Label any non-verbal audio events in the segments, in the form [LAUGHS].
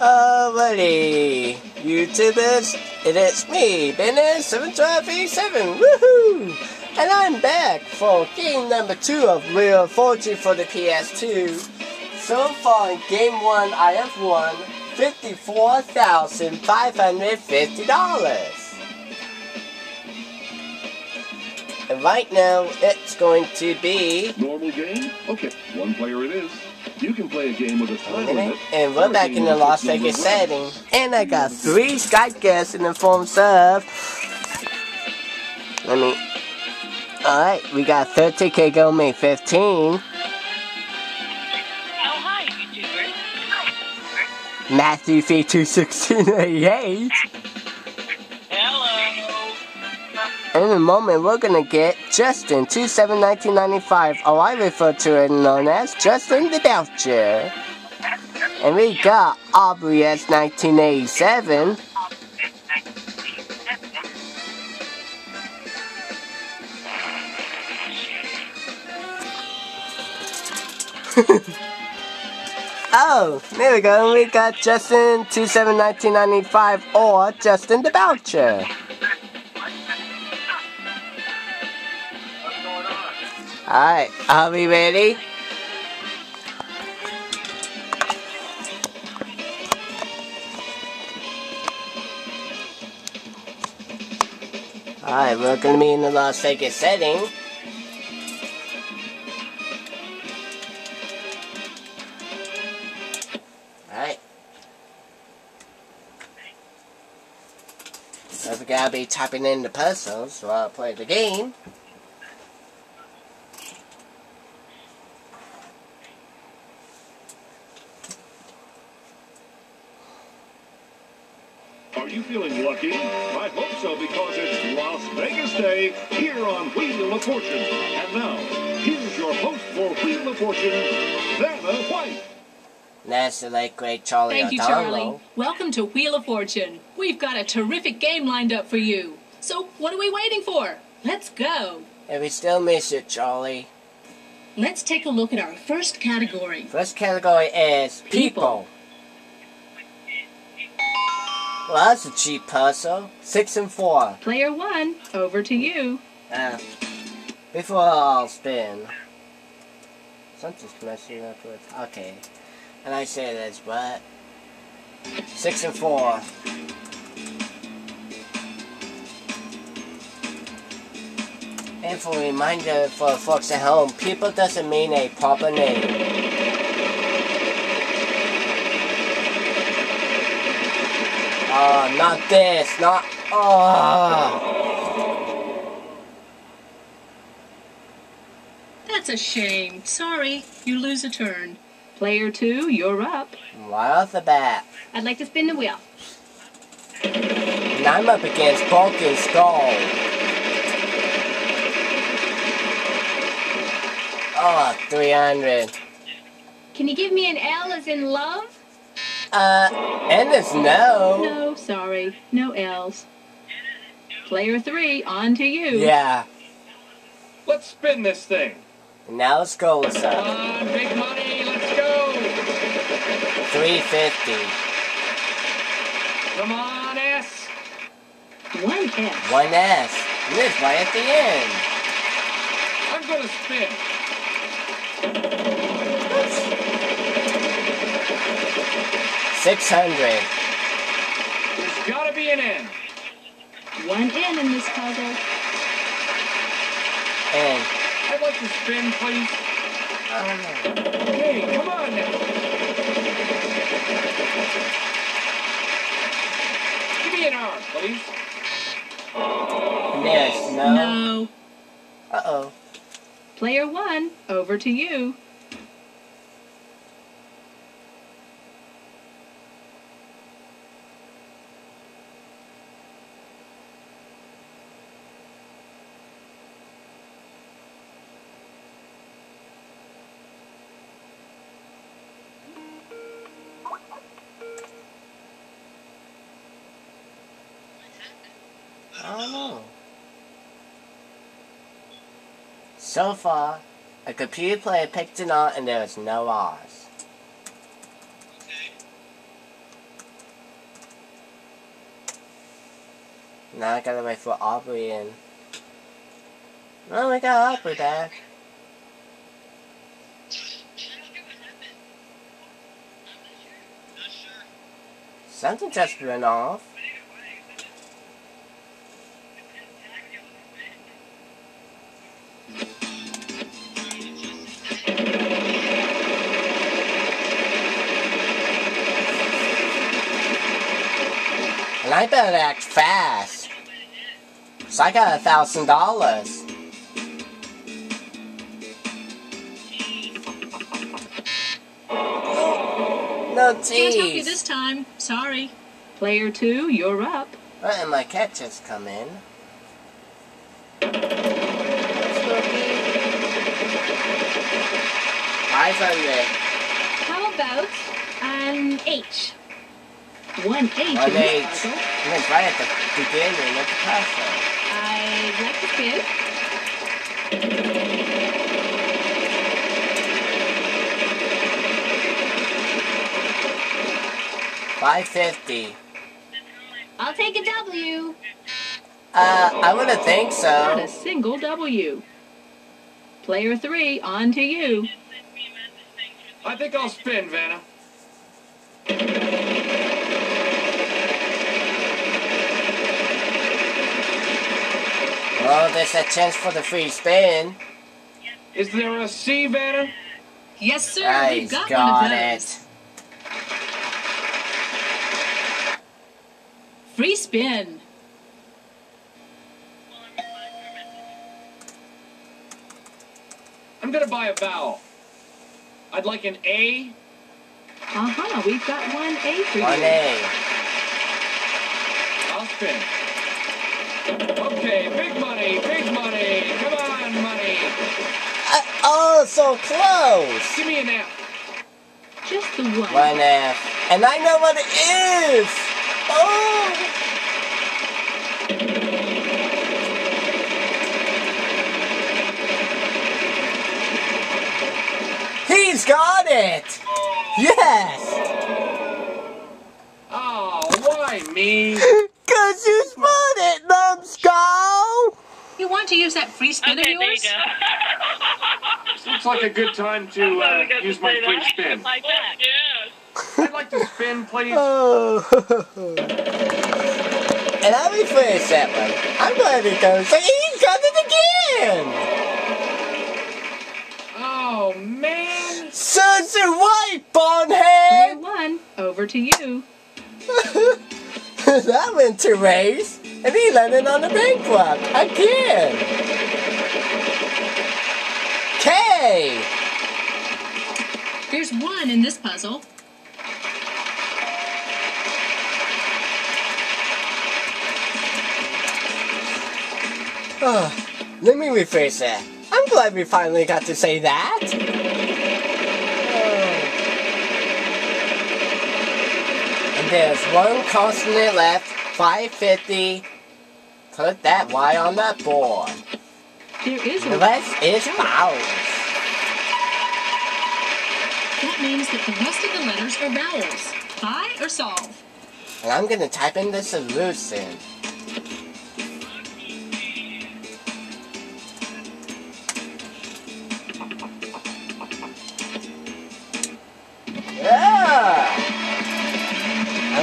Alrighty, YouTubers, it is me, BenS71287, woohoo! And I'm back for game number 2 of of Fortune for the PS2. So far in game 1, I have won $54,550. And right now, it's going to be... Normal game? Okay, one player it is. You can play a game with a time limit. And we're back in the Las Vegas setting. And I got three Skype guests in the form of... Let me... Alright, we got 30k go May 15. Oh, hi, YouTuber. Matthew V21688. Hello. In a moment, we're gonna get Justin 271995, or I refer to it known as Justin the Belcher. And we got Aubrey S 1987. [LAUGHS] oh, there we go. We got Justin 271995 or Justin the Belcher. Alright, are we ready? Alright, we're gonna be in the Las Vegas setting. Alright. Don't forget I'll be typing in the puzzles while I play the game. Of Fortune. And now, here's your host for Wheel of Fortune, Vanna White. That's the late great Charlie Thank you, O'Donnell. Charlie. Welcome to Wheel of Fortune. We've got a terrific game lined up for you. So, what are we waiting for? Let's go. And we still miss it, Charlie. Let's take a look at our first category. First category is people. People. Well, that's a cheap puzzle. Six and four. Player one, over to you. Uh, before I'll spin. Something's messing up with. Okay. And I say this, but. Six and four. And for a reminder for folks at home, people doesn't mean a proper name. Oh, not this, not. Oh. A shame. Sorry, you lose a turn. Player two, you're up. Right off the bat. I'd like to spin the wheel. And I'm up against Broken Skull. Oh, 300. Can you give me an L as in love? Uh, and it's no. No, sorry. No L's. Player three, on to you. Yeah. Let's spin this thing. Now let's go with Come some. on, big money, let's go. 350. Come on, S. One F. 1S. And it's right at the end. I'm gonna spin. Six hundred. There's gotta be an N. One N in this puzzle. And I'd like to spin, please. uh, Okay, come on now. Give me an R, please. there's no. No. Uh oh. Player one, over to you. So far, a computer player picked an art and there is no R's. Now I gotta wait for Aubrey and... oh we got Aubrey back. Something just went off. And I better act fast. So I got a thousand dollars. No Can't help you this time. Sorry. Player two, you're up. Well, and my cat just come in. Five hundred. How about an H? One H One in this H. puzzle. That's right at the beginning of the puzzle. I'd like to spin. Five fifty. I'll take a W. Uh, I wouldn't think so. Not a single W. Player three, on to you. I think I'll spin, Vanna. Oh, there's a chance for the free spin. Is there a C, Vanna? Yes, sir. I We've got, got one of it. those. Free spin. I'm gonna buy a vowel. I'd like an A. Uh huh. We've got one A for One you. A. I'll spin. Okay, big money, big money. Come on, money. Uh, oh, so close. Give me an F. Just the one. One F. And I know what it is. Oh. He's got it. Yes. Oh, why me? [LAUGHS] Cause you spot it, numbskull. You want to use that free spin Okay, of there you yours? go. [LAUGHS] Looks like a good time to uh, Forgot to use my free that. spin. [LAUGHS] Like that. Yes. I'd like to spin, please. Oh. [LAUGHS] and I refresh that one. I'm glad it goes. So he's got it again. Oh, man. Such a white Player bonehead. one, over to you. That went to race, and he landed on the bankrupt again. K. There's one in this puzzle. Oh, let me rephrase that. I'm glad we finally got to say that. Oh. And there's one consonant left, 550. Put that Y on that board. There is The rest is vowels. That means that the rest of the letters are vowels. Buy or solve? And I'm gonna type in the solution.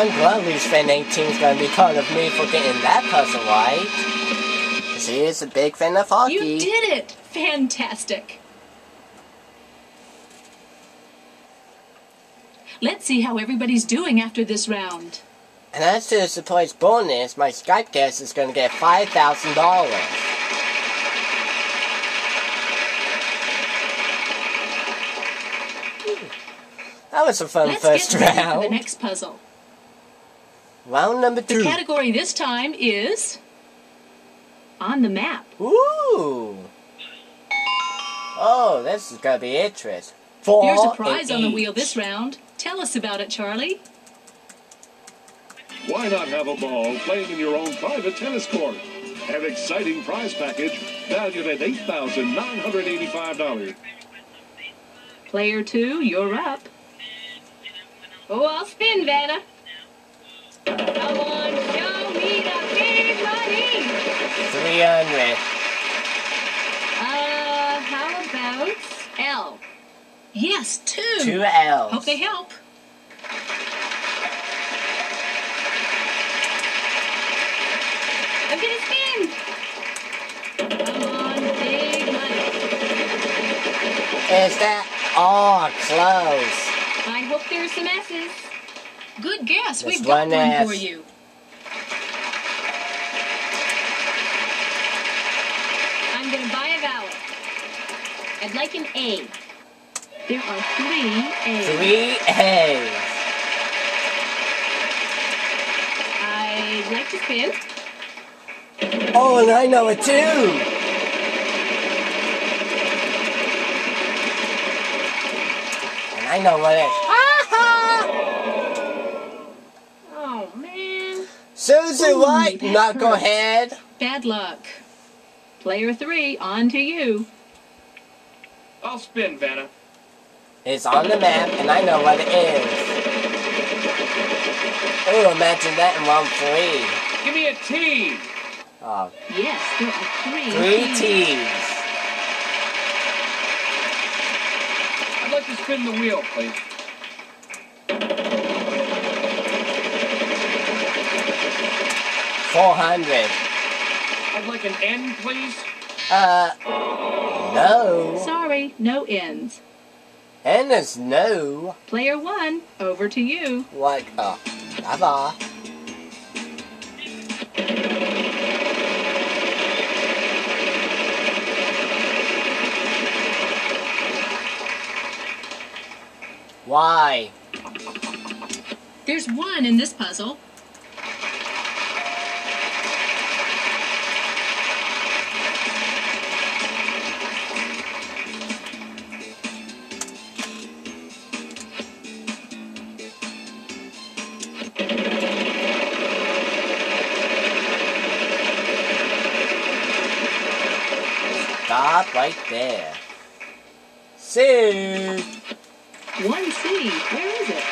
I'm glad we spent 18 is gonna be part of me for getting that puzzle right. Cause he is a big fan of hockey. You did it! Fantastic. Let's see how everybody's doing after this round. And as to the surprise bonus, my Skype guest is gonna get $5,000. That was a fun Let's first get ready for the next puzzle. Round number two. The category this time is on the map. Ooh. Oh, this is gonna be interesting. Four There's a prize on the wheel this round. Tell us about it, Charlie. Why not have a ball playing in your own private tennis court? An exciting prize package valued at $8,985. Player two, you're up. Oh, I'll spin, Vanna. 300. Uh, how about L? Yes, two. Two L's. Hope they help. I'm gonna spin. Come on, big money. Is that all close? I hope there's some S's. Good guess. We've got one one S. for you. I'm gonna buy a vowel. I'd like an A. There are three A's. Three A's. I'd like to spin. Oh, and I know it too. And I know what it is. Oh man. Susan Ooh, White, that knucklehead. Bad luck. Player three, on to you. I'll spin, Vanna. It's on the map, and I know what it is. Oh, imagine that in round three. Give me a T. Oh, uh, Yes, there are three. three T's. T's. I'd like to spin the wheel, please. Four hundred. I'd like an N, please. Uh, no. Sorry, no ends. And it's no. Player one, over to you. Like, uh, bye Why? There's one in this puzzle. Stop right there. See? One C. Where is it?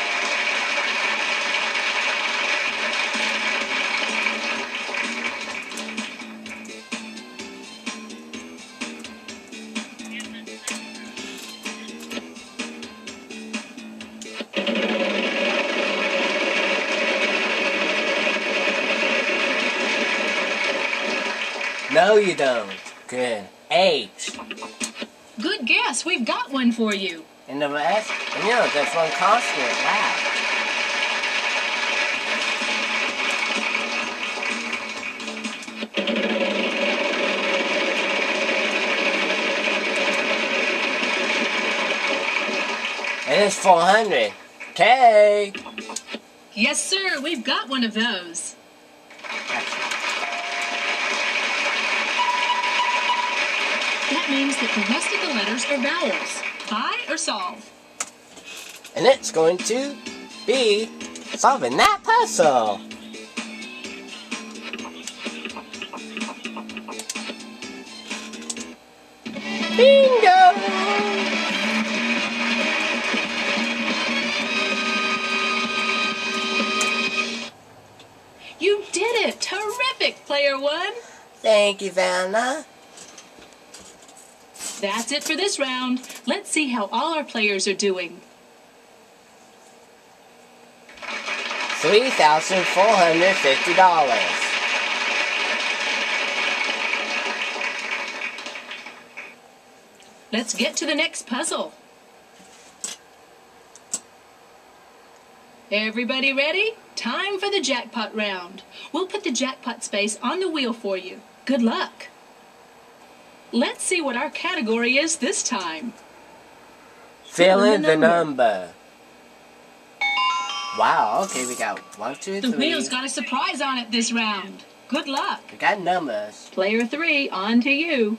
No, you don't. Good. H. Good guess. We've got one for you. And the rest? And you know, that's one constant. Wow. And it's 400. Okay. Yes, sir. We've got one of those. Means that the rest of the letters are vowels. Buy or solve? And it's going to be solving that puzzle. Bingo! You did it! Terrific, player one! Thank you, Vanna. That's it for this round. Let's see how all our players are doing. $3,450. Let's get to the next puzzle. Everybody ready? Time for the jackpot round. We'll put the jackpot space on the wheel for you. Good luck. Let's see what our category is this time. Fill in the the number. number. Wow, okay, we got one, two, The three. The wheel's got a surprise on it this round. Good luck. We got numbers. Player three, on to you.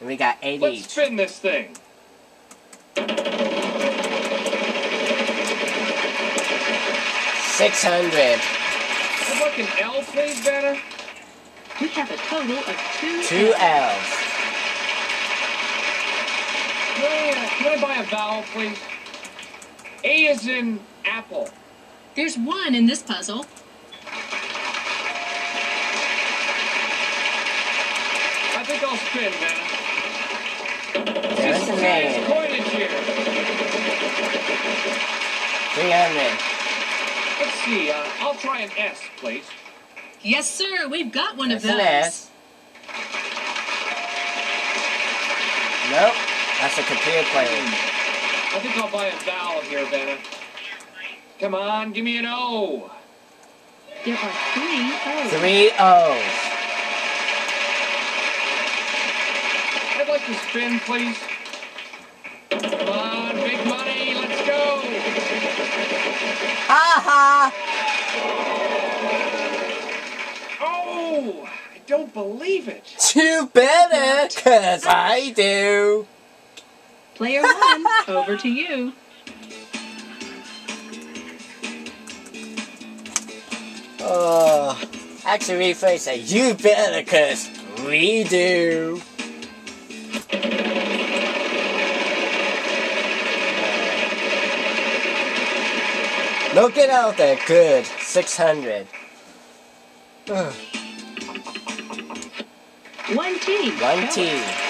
And we got eight Let's each. spin this thing. Six hundred. I'd like an L, please, Vanna. We have a total of two. Two L's. L's. Can I, can I buy a vowel, please? A is in apple. There's one in this puzzle. final spin, Vanna. There's Just a nice name. coinage here. 300. Let's see. Uh, I'll try an S, please. Yes, sir. We've got one There's of an. S. Nope. That's a computer playing. I think I'll buy a vowel here, Vanna. Come on, give me an O. There are three O's. Three O's. I'd like to spin, please. Come on, big money, let's go. Ha ha! Oh, I don't believe it. You better, cause I do. Player one, [LAUGHS] over to you. Oh, actually, rephrase say you better, cause we do. Uh, look it out there, good. 600. Ugh, [SIGHS] One T. One T.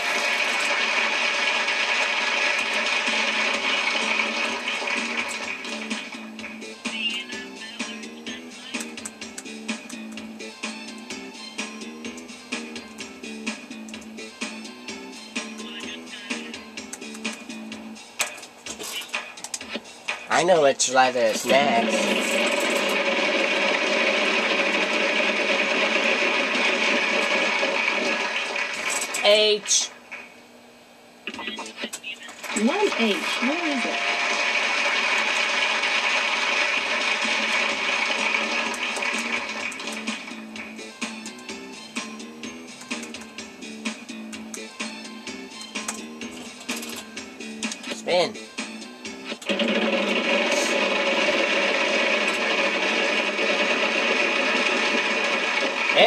I know which letter is next. H. One H. Where is it? Spin.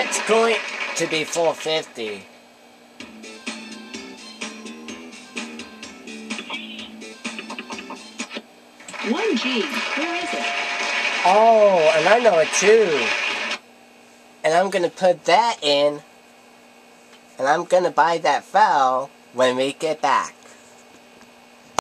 It's going to be 450. One G. Where is it? Oh, and I know it too. And I'm gonna put that in. And I'm gonna buy that foul when we get back.